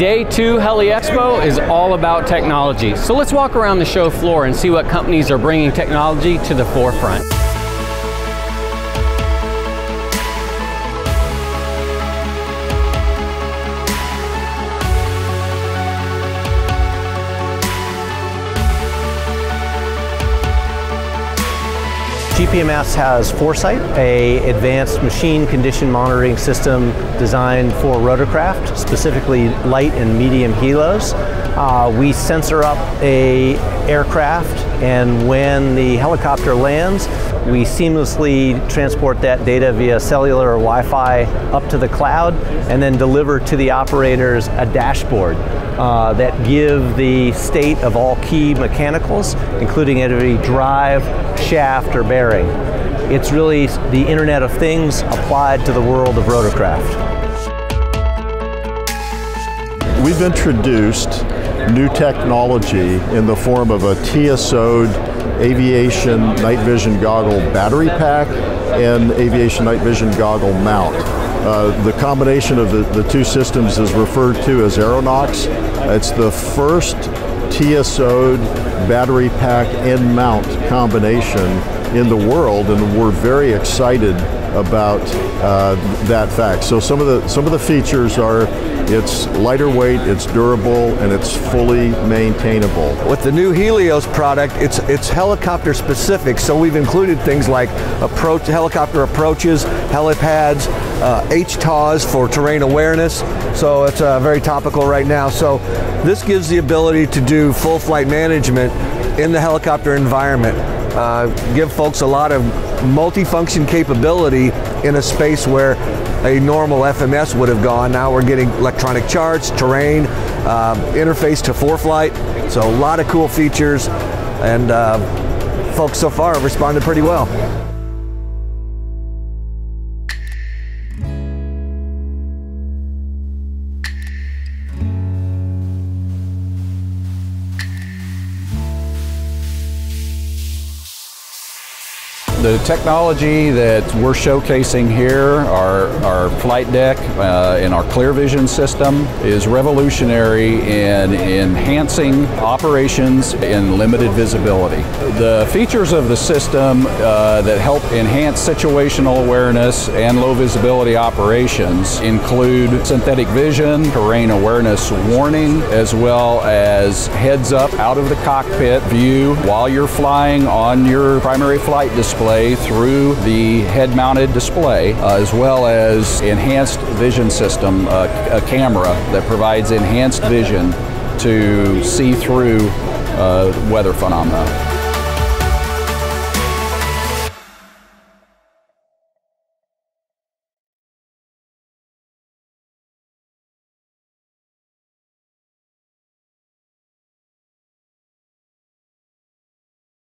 Day two Heli Expo is all about technology. So let's walk around the show floor and see what companies are bringing technology to the forefront. GPMS has Foresight, a advanced machine condition monitoring system designed for rotorcraft, specifically light and medium helos. Uh, we sensor up a aircraft and when the helicopter lands, we seamlessly transport that data via cellular or Wi-Fi up to the cloud and then deliver to the operators a dashboard uh, that give the state of all key mechanicals, including every drive, shaft, or bearing. It's really the Internet of Things applied to the world of rotorcraft. We've introduced new technology in the form of a TSO'd aviation night vision goggle battery pack and aviation night vision goggle mount. Uh, the combination of the, the two systems is referred to as Aeronox. It's the first TSO'd battery pack and mount combination in the world and we're very excited about uh, that fact. So some of the some of the features are it's lighter weight, it's durable, and it's fully maintainable. With the new Helios product, it's it's helicopter specific. So we've included things like approach helicopter approaches, helipads, uh, HTAWs for terrain awareness. So it's uh, very topical right now. So this gives the ability to do full flight management in the helicopter environment. Uh, give folks a lot of multifunction capability in a space where a normal FMS would have gone. Now we're getting electronic charts, terrain, uh, interface to ForeFlight. So a lot of cool features and uh, folks so far have responded pretty well. The technology that we're showcasing here, our, our flight deck uh, and our ClearVision system is revolutionary in enhancing operations in limited visibility. The features of the system uh, that help enhance situational awareness and low visibility operations include synthetic vision, terrain awareness warning, as well as heads up out of the cockpit view while you're flying on your primary flight display display through the head-mounted display, uh, as well as enhanced vision system, uh, a camera that provides enhanced vision to see through uh, weather phenomena.